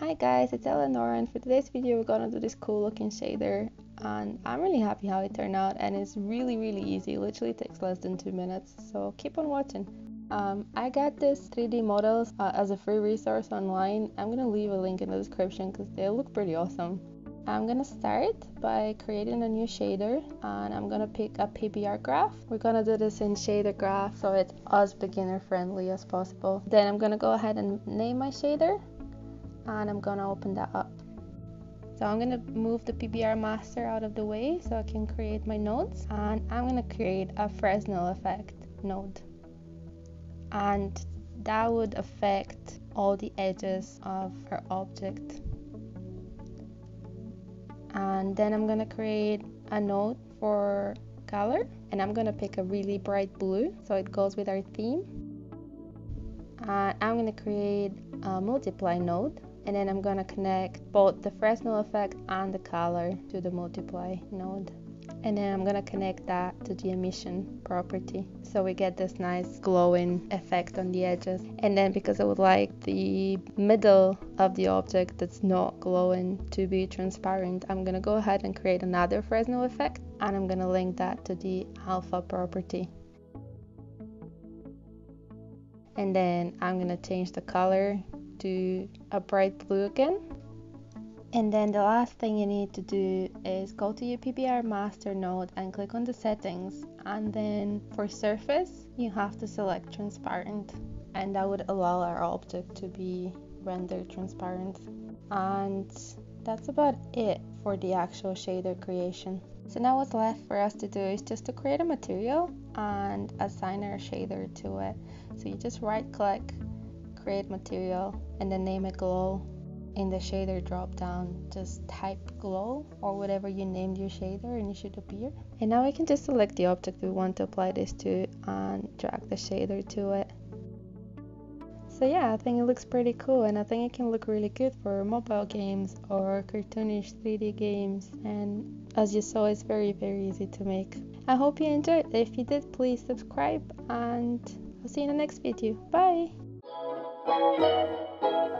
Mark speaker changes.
Speaker 1: Hi guys, it's Eleonora and for today's video we're gonna do this cool looking shader and I'm really happy how it turned out and it's really really easy, it literally takes less than 2 minutes so keep on watching. Um, I got this 3D models uh, as a free resource online, I'm gonna leave a link in the description because they look pretty awesome. I'm gonna start by creating a new shader and I'm gonna pick a PBR graph. We're gonna do this in shader graph so it's as beginner friendly as possible. Then I'm gonna go ahead and name my shader and I'm gonna open that up. So I'm gonna move the PBR master out of the way so I can create my nodes and I'm gonna create a Fresnel effect node. And that would affect all the edges of our object. And then I'm gonna create a node for color and I'm gonna pick a really bright blue so it goes with our theme. And I'm gonna create a multiply node and then I'm gonna connect both the Fresnel effect and the color to the multiply node. And then I'm gonna connect that to the emission property. So we get this nice glowing effect on the edges. And then because I would like the middle of the object that's not glowing to be transparent I'm gonna go ahead and create another Fresnel effect and I'm gonna link that to the alpha property. And then I'm gonna change the color to a bright blue again. And then the last thing you need to do is go to your PBR master node and click on the settings. And then for surface, you have to select transparent. And that would allow our object to be rendered transparent. And that's about it for the actual shader creation. So now what's left for us to do is just to create a material and assign our shader to it. So you just right click create material and then name it glow in the shader drop down. Just type glow or whatever you named your shader and it should appear. And now we can just select the object we want to apply this to and drag the shader to it. So yeah i think it looks pretty cool and i think it can look really good for mobile games or cartoonish 3d games. And as you saw it's very very easy to make. I hope you enjoyed. If you did please subscribe and i'll see you in the next video. Bye Thank you.